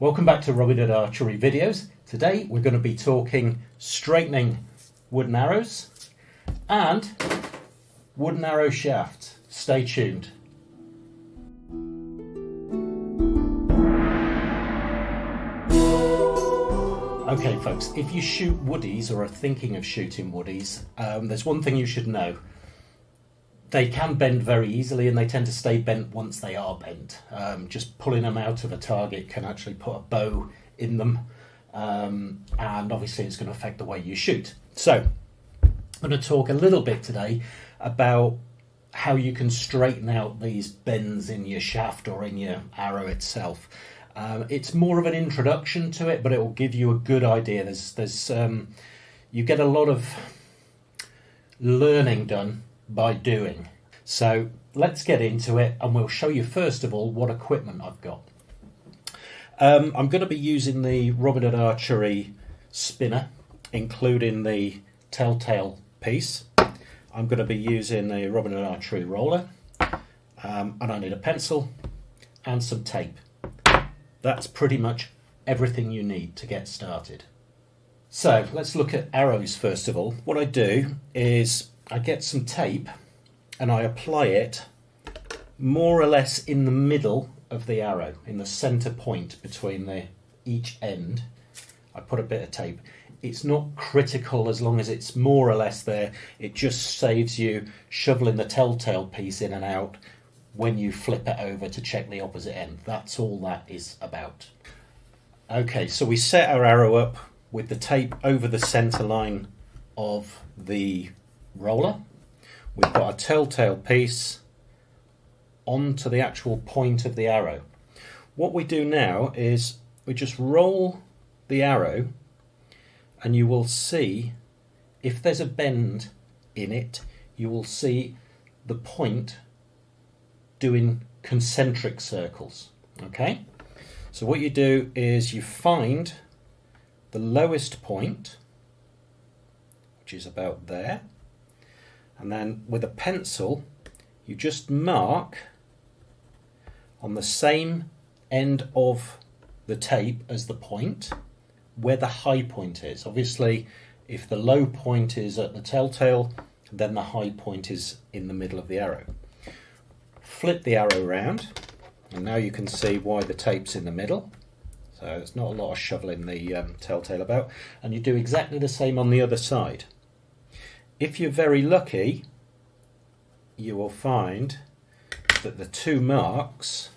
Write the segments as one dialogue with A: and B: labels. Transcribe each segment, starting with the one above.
A: Welcome back to Robin Hood Archery videos. Today we're going to be talking straightening wooden arrows and wooden arrow shafts. Stay tuned. Okay folks, if you shoot woodies or are thinking of shooting woodies, um, there's one thing you should know they can bend very easily and they tend to stay bent once they are bent. Um, just pulling them out of a target can actually put a bow in them, um, and obviously it's going to affect the way you shoot. So, I'm going to talk a little bit today about how you can straighten out these bends in your shaft or in your arrow itself. Um, it's more of an introduction to it, but it will give you a good idea. There's, there's, um, you get a lot of learning done by doing. So let's get into it and we'll show you first of all what equipment I've got. Um, I'm going to be using the Robin Hood Archery spinner, including the telltale piece. I'm going to be using the Robin Hood Archery roller, um, and I need a pencil and some tape. That's pretty much everything you need to get started. So let's look at arrows first of all. What I do is I get some tape and I apply it more or less in the middle of the arrow, in the centre point between the each end. I put a bit of tape. It's not critical as long as it's more or less there. It just saves you shoveling the telltale piece in and out when you flip it over to check the opposite end. That's all that is about. Okay, so we set our arrow up with the tape over the centre line of the roller. We've got a telltale piece onto the actual point of the arrow. What we do now is we just roll the arrow and you will see if there's a bend in it, you will see the point doing concentric circles. Okay? So what you do is you find the lowest point, which is about there, and then with a pencil you just mark on the same end of the tape as the point where the high point is. Obviously if the low point is at the telltale then the high point is in the middle of the arrow. Flip the arrow around and now you can see why the tape's in the middle. So there's not a lot of shoveling the um, telltale about and you do exactly the same on the other side. If you're very lucky, you will find that the two marks,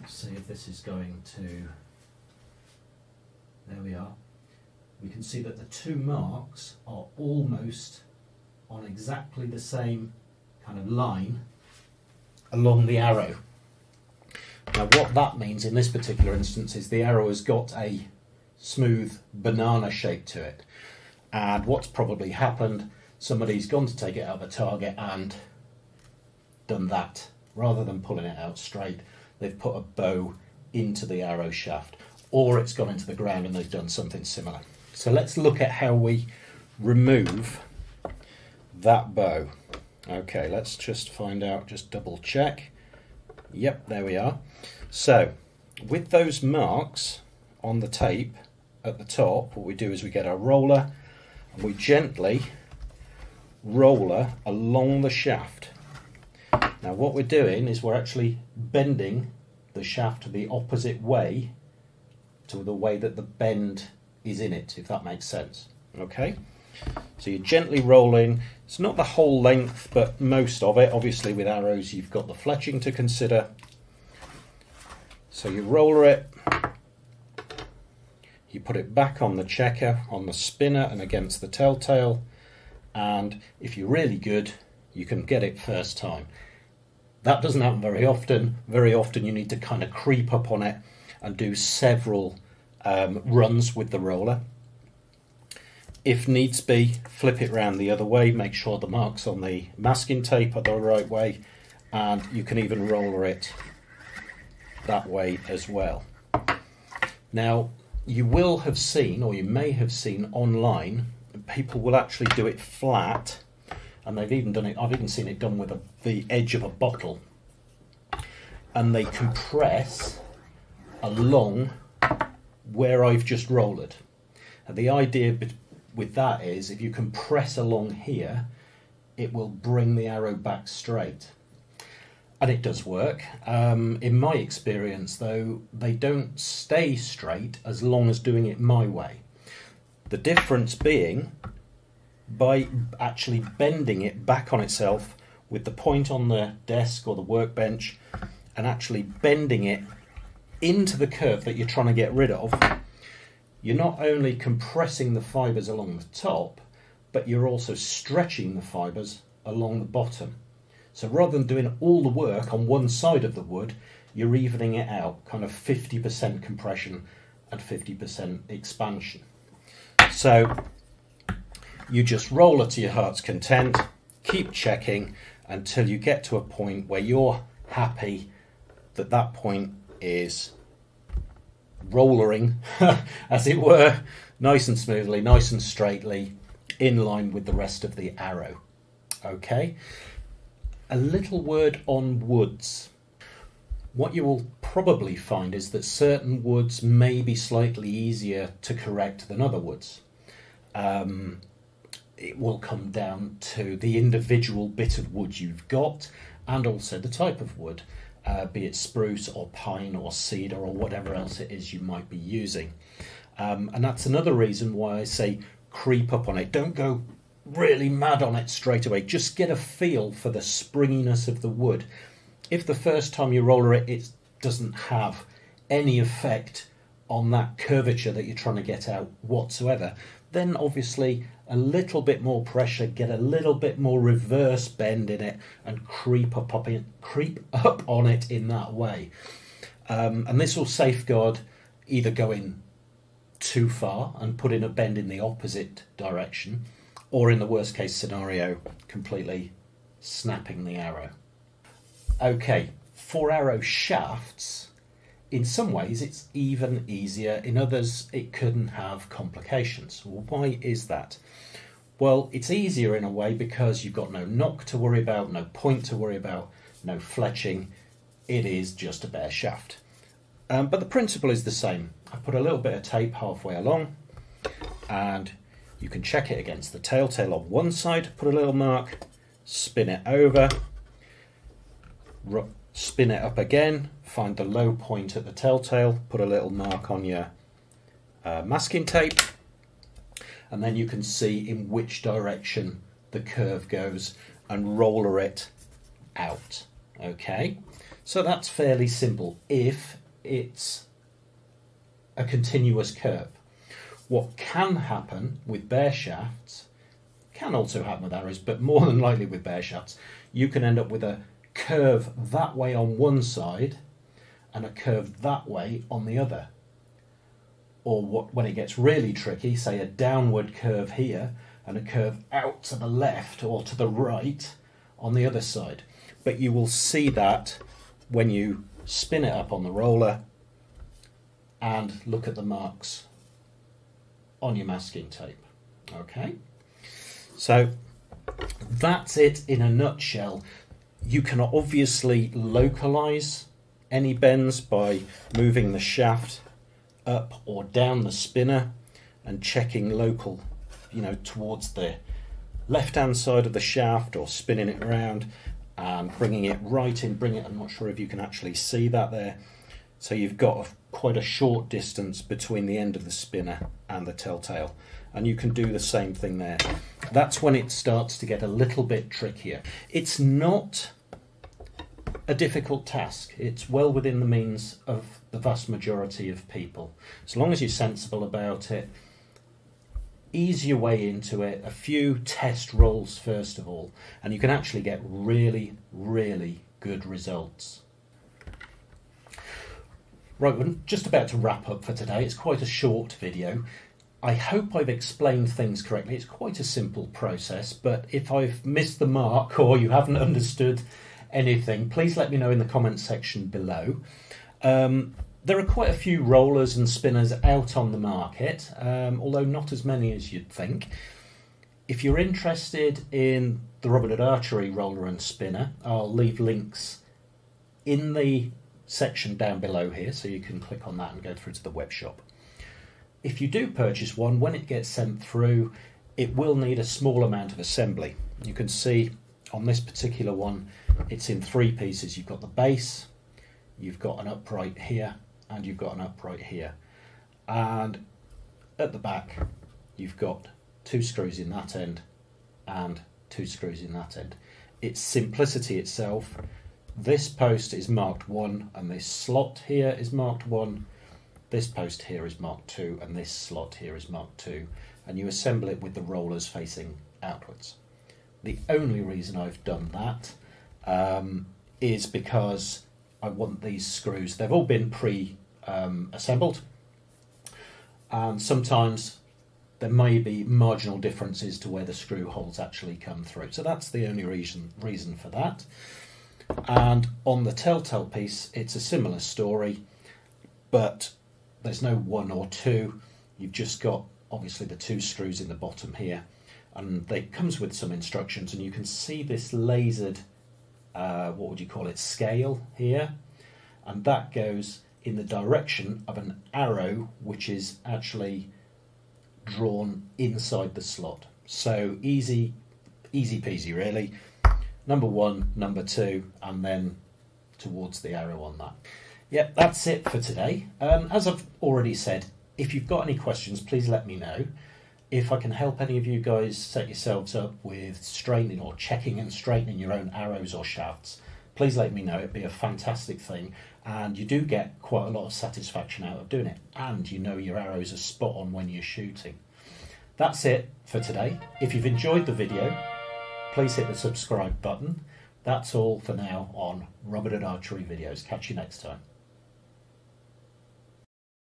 A: let's see if this is going to, there we are, we can see that the two marks are almost on exactly the same kind of line along the arrow. Now what that means in this particular instance is the arrow has got a smooth banana shape to it and what's probably happened somebody's gone to take it out of a target and done that. Rather than pulling it out straight they've put a bow into the arrow shaft or it's gone into the ground and they've done something similar. So let's look at how we remove that bow. Okay let's just find out just double check. Yep there we are. So with those marks on the tape at the top what we do is we get our roller we gently roller along the shaft. Now what we're doing is we're actually bending the shaft the opposite way to the way that the bend is in it, if that makes sense. Okay, so you're gently rolling. It's not the whole length, but most of it. Obviously with arrows you've got the fletching to consider. So you roller it, you put it back on the checker, on the spinner and against the telltale and if you're really good you can get it first time. That doesn't happen very often. Very often you need to kind of creep up on it and do several um, runs with the roller. If needs be, flip it round the other way, make sure the marks on the masking tape are the right way, and you can even roller it that way as well. Now, you will have seen, or you may have seen online, people will actually do it flat, and they've even done it. I've even seen it done with a, the edge of a bottle, and they compress along where I've just rolled. And the idea with that is if you can press along here, it will bring the arrow back straight. And it does work. Um, in my experience, though, they don't stay straight as long as doing it my way. The difference being by actually bending it back on itself with the point on the desk or the workbench and actually bending it into the curve that you're trying to get rid of, you're not only compressing the fibres along the top, but you're also stretching the fibres along the bottom. So rather than doing all the work on one side of the wood, you're evening it out, kind of 50% compression and 50% expansion. So you just roll it to your heart's content, keep checking until you get to a point where you're happy that that point is rollering, as it were, nice and smoothly, nice and straightly, in line with the rest of the arrow. Okay? A little word on woods. What you will probably find is that certain woods may be slightly easier to correct than other woods. Um, it will come down to the individual bit of wood you've got and also the type of wood uh, be it spruce or pine or cedar or whatever else it is you might be using. Um, and that's another reason why I say creep up on it. Don't go really mad on it straight away. Just get a feel for the springiness of the wood. If the first time you roller it, it doesn't have any effect on that curvature that you're trying to get out whatsoever, then obviously a little bit more pressure, get a little bit more reverse bend in it, and creep up, up in, creep up on it in that way. Um, and this will safeguard either going too far and put in a bend in the opposite direction, or in the worst case scenario, completely snapping the arrow. Okay, for arrow shafts, in some ways it's even easier, in others it couldn't have complications. Well, why is that? Well, it's easier in a way because you've got no nock to worry about, no point to worry about, no fletching. It is just a bare shaft. Um, but the principle is the same. I put a little bit of tape halfway along and you can check it against the tail, tail on one side, put a little mark, spin it over, spin it up again, find the low point at the telltale, put a little mark on your uh, masking tape, and then you can see in which direction the curve goes and roller it out. Okay, so that's fairly simple if it's a continuous curve. What can happen with bare shafts, can also happen with arrows, but more than likely with bare shafts, you can end up with a curve that way on one side and a curve that way on the other. Or what, when it gets really tricky, say a downward curve here and a curve out to the left or to the right on the other side. But you will see that when you spin it up on the roller and look at the marks on your masking tape. Okay, so that's it in a nutshell. You can obviously localize any bends by moving the shaft up or down the spinner and checking local, you know, towards the left hand side of the shaft or spinning it around and bringing it right in, bring it, I'm not sure if you can actually see that there. So you've got a, quite a short distance between the end of the spinner and the telltale and you can do the same thing there. That's when it starts to get a little bit trickier. It's not a difficult task. It's well within the means of the vast majority of people. As long as you're sensible about it, ease your way into it, a few test rolls first of all, and you can actually get really, really good results. Right, we're just about to wrap up for today. It's quite a short video. I hope I've explained things correctly. It's quite a simple process, but if I've missed the mark or you haven't understood anything, please let me know in the comments section below. Um, there are quite a few rollers and spinners out on the market, um, although not as many as you'd think. If you're interested in the Robin Hood Archery roller and spinner, I'll leave links in the section down below here, so you can click on that and go through to the web shop. If you do purchase one, when it gets sent through, it will need a small amount of assembly. You can see on this particular one, it's in three pieces. You've got the base, you've got an upright here, and you've got an upright here. And at the back, you've got two screws in that end and two screws in that end. It's simplicity itself. This post is marked 1 and this slot here is marked 1. This post here is marked 2 and this slot here is marked 2 and you assemble it with the rollers facing outwards. The only reason I've done that um, is because I want these screws, they've all been pre um, assembled and sometimes there may be marginal differences to where the screw holes actually come through. So that's the only reason reason for that. And on the Telltale piece, it's a similar story, but there's no one or two. You've just got obviously the two screws in the bottom here, and it comes with some instructions, and you can see this lasered, uh, what would you call it, scale here, and that goes in the direction of an arrow which is actually drawn inside the slot. So easy, easy peasy, really. Number one, number two, and then towards the arrow on that. Yep, that's it for today. Um, as I've already said, if you've got any questions, please let me know. If I can help any of you guys set yourselves up with straightening or checking and straightening your own arrows or shafts, please let me know. It'd be a fantastic thing. And you do get quite a lot of satisfaction out of doing it. And you know your arrows are spot on when you're shooting. That's it for today. If you've enjoyed the video, please hit the subscribe button. That's all for now on Robin Hood Archery videos. Catch you next time.